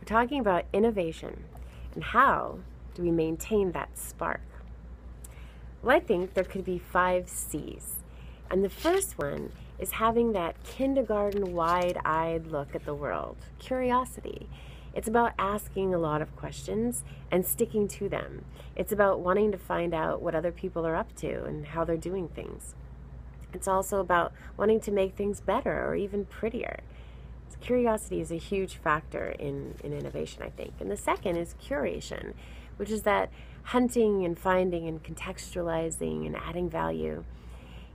We're talking about innovation and how do we maintain that spark. Well, I think there could be five C's. And the first one is having that kindergarten wide eyed look at the world curiosity. It's about asking a lot of questions and sticking to them. It's about wanting to find out what other people are up to and how they're doing things. It's also about wanting to make things better or even prettier. Curiosity is a huge factor in, in innovation, I think. And the second is curation, which is that hunting and finding and contextualizing and adding value.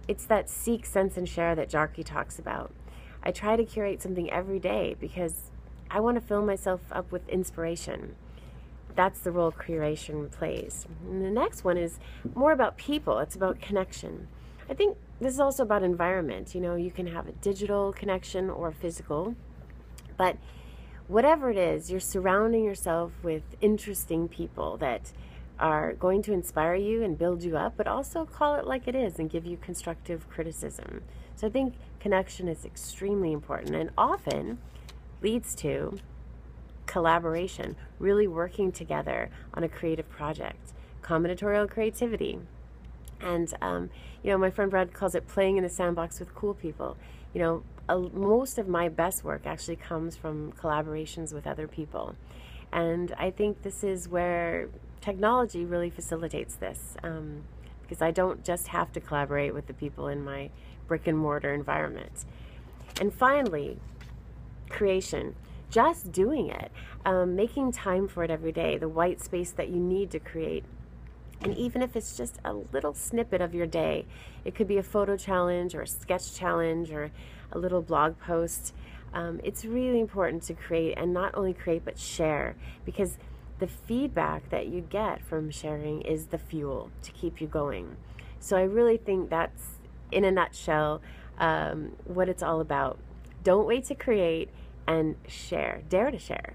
It's that seek, sense, and share that Jarche talks about. I try to curate something every day because I want to fill myself up with inspiration. That's the role curation plays. And the next one is more about people, it's about connection. I think this is also about environment. You know, you can have a digital connection or physical, but whatever it is, you're surrounding yourself with interesting people that are going to inspire you and build you up, but also call it like it is and give you constructive criticism. So I think connection is extremely important and often leads to collaboration, really working together on a creative project, combinatorial creativity. And, um, you know, my friend Brad calls it playing in the sandbox with cool people. You know, most of my best work actually comes from collaborations with other people. And I think this is where technology really facilitates this um, because I don't just have to collaborate with the people in my brick and mortar environment. And finally, creation, just doing it, um, making time for it every day, the white space that you need to create. And even if it's just a little snippet of your day, it could be a photo challenge or a sketch challenge or a little blog post. Um, it's really important to create and not only create but share because the feedback that you get from sharing is the fuel to keep you going. So I really think that's, in a nutshell, um, what it's all about. Don't wait to create and share. Dare to share.